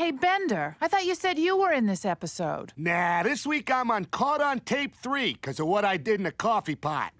Hey, Bender, I thought you said you were in this episode. Nah, this week I'm on Caught on Tape 3 because of what I did in the coffee pot.